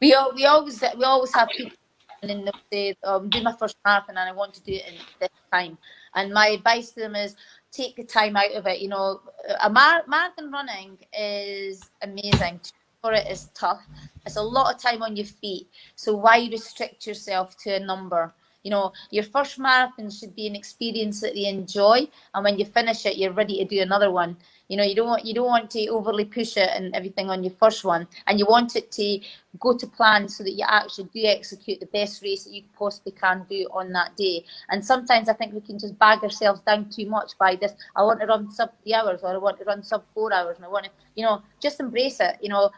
B: We, we always we always have people and they say, um, do my first marathon and I want to do it in this time. And my advice to them is take the time out of it. You know, a mar- marathon running is amazing. For it is tough. It's a lot of time on your feet. So why restrict yourself to a number? You know, your first marathon should be an experience that they enjoy, and when you finish it, you're ready to do another one. You know, you don't want you don't want to overly push it and everything on your first one, and you want it to go to plan so that you actually do execute the best race that you possibly can do on that day. And sometimes I think we can just bag ourselves down too much by this. I want to run sub three hours, or I want to run sub four hours, and I want to, you know, just embrace it. You know,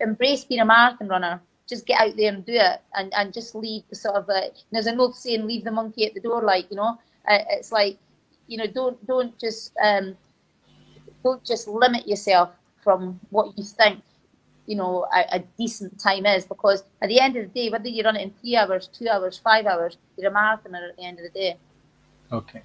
B: embrace being a marathon runner just get out there and do it and, and just leave the sort of uh, there's an old saying leave the monkey at the door like you know? Uh, it's like you know don't don't just um, don't just limit yourself from what you think you know a, a, decent time is because at the end of the day whether you run it in three hours two hours five hours you're a marathoner at the end of the day.
A: Okay.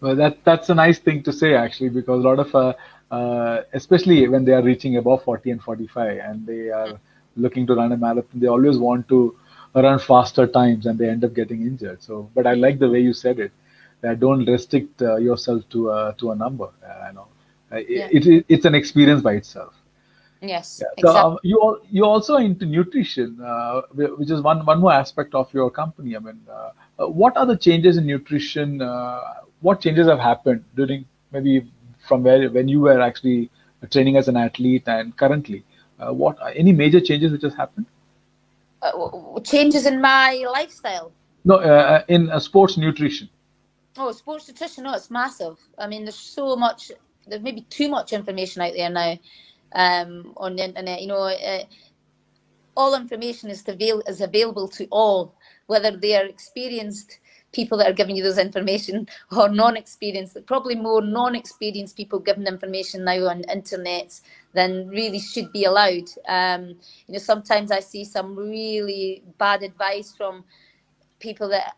A: Well that that's a nice thing to say actually because a lot of uh, uh, especially when they are reaching above 40 and 45 and they are mm looking to run a marathon, they always want to run faster times and they end up getting injured. So, but I like the way you said it. That don't restrict uh, yourself to uh, to a number. Uh, know, uh, yeah. it, it, it's an experience by itself.
B: Yes.
A: Yeah. So um, you you also into nutrition, uh, which is one one more aspect of your company. I mean, uh, what are the changes in nutrition? what changes have happened during maybe from where when you were actually training as an athlete and currently? Uh, what any major changes which has happened?
B: Uh, changes in my lifestyle.
A: No, uh, in sports nutrition.
B: Oh, sports nutrition. No, it's massive. I mean, there's so much. There's maybe too much information out there now um, on the internet. You know, uh, all information is, avail- is available to all, whether they are experienced people that are giving you those information or non-experienced probably more non-experienced people giving information now on internet than really should be allowed. Um, you know sometimes i see some really bad advice from people that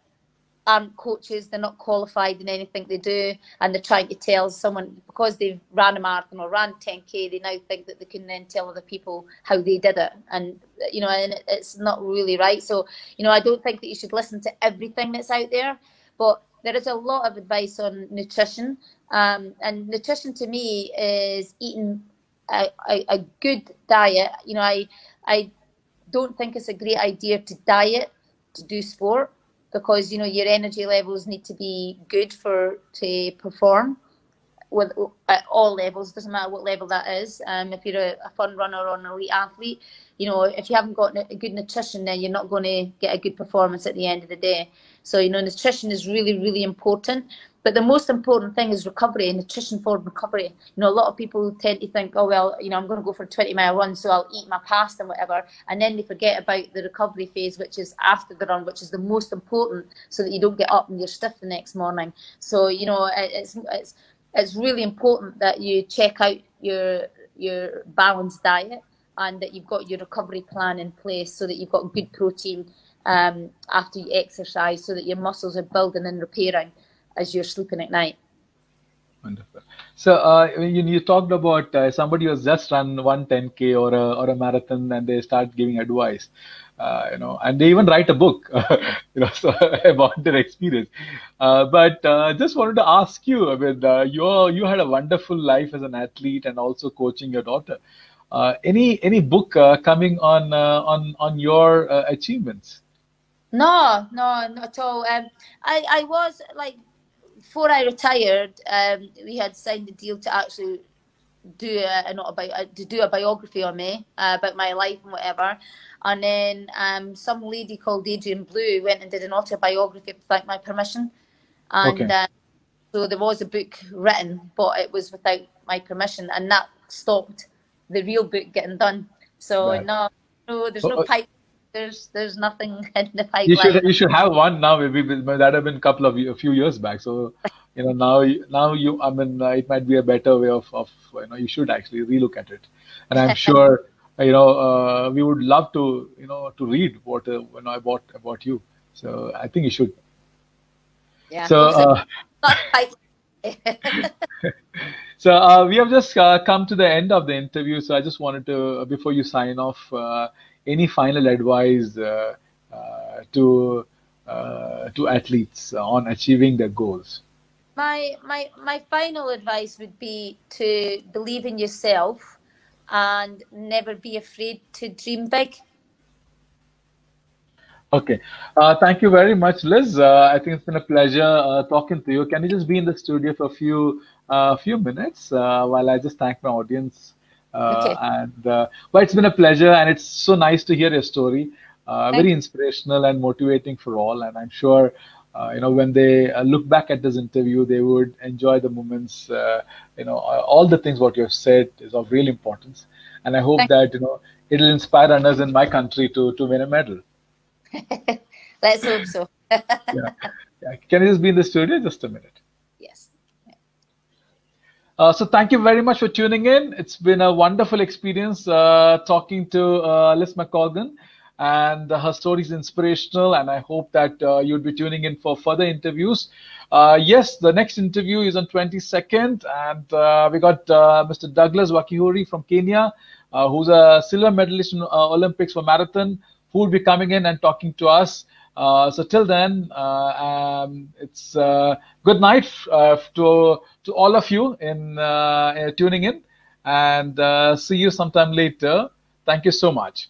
B: aren't coaches, they're not qualified in anything they do, and they're trying to tell someone because they've ran a marathon or ran 10k, they now think that they can then tell other people how they did it, and you know, and it's not really right. So, you know, I don't think that you should listen to everything that's out there, but there is a lot of advice on nutrition, um, and nutrition to me is eating a, a, a good diet. You know, I I don't think it's a great idea to diet to do sport because you know your energy levels need to be good for to perform with at all levels doesn't matter what level that is um, if you're a, a fun runner or an elite athlete you know if you haven't got a good nutrition then you're not going to get a good performance at the end of the day so you know nutrition is really really important but the most important thing is recovery and nutrition for recovery. You know, a lot of people tend to think, oh, well, you know, I'm going to go for a 20 mile run, so I'll eat my pasta and whatever. And then they forget about the recovery phase, which is after the run, which is the most important so that you don't get up and you're stiff the next morning. So, you know, it's, it's, it's really important that you check out your, your balanced diet and that you've got your recovery plan in place so that you've got good protein um, after you exercise so that your muscles are building and repairing as you're sleeping at night.
A: Wonderful. So uh, you, you talked about uh, somebody who's just run one 10k or a or a marathon, and they start giving advice, uh, you know, and they even write a book, you know, so about their experience. Uh, but uh, just wanted to ask you, I mean, uh, you you had a wonderful life as an athlete and also coaching your daughter. any any book coming on on on your achievements?
B: No, no, not at all. Um, I I was like before I retired, um, we had signed a deal to actually do a, not about to do a biography on me uh, about my life and whatever. And then um, some lady called Adrian Blue went and did an autobiography without my permission. And okay. uh, so there was a book written, but it was without my permission, and that stopped the real book getting done. So right. no, no, there's no pipe. There's there's nothing in the pipeline.
A: You should you should have one now. Maybe that have been a couple of a few years back. So you know now now you I mean uh, it might be a better way of of you know you should actually relook at it, and I'm sure you know uh, we would love to you know to read what uh, you know about about you. So I think you should.
B: Yeah. So. Uh,
A: so uh, we have just uh, come to the end of the interview. So I just wanted to, before you sign off, uh, any final advice uh, uh, to uh, to athletes on achieving their goals?
B: My my my final advice would be to believe in yourself and never be afraid to dream big.
A: Okay. Uh, thank you very much, Liz. Uh, I think it's been a pleasure uh, talking to you. Can you just be in the studio for a few uh, few minutes uh, while I just thank my audience? Uh, okay. And well, it's been a pleasure, and it's so nice to hear your story. very inspirational and motivating for all, and I'm sure. You know, when they look back at this interview, they would enjoy the moments. you know, all the things what you have said is of real importance, and I hope Thank that you know it'll inspire runners in my country to to win a medal.
B: Let's hope so. yeah.
A: yeah. Can you just be in the studio just a minute?
B: Yes.
A: Uh, so thank you very much for tuning in. It's been a wonderful experience uh, talking to uh, Liz McColgan and her story is inspirational and I hope that uh, you'd be tuning in for further interviews. Uh, yes, the next interview is on 22nd and uh, we got Mr. Douglas Wakiihuri from Kenya, who's a silver medalist in Olympics for marathon who will be coming in and talking to us. Uh, so till then, uh, um, it's uh, good night uh, to to all of you in uh, tuning in, and uh, see you sometime later. Thank you so much.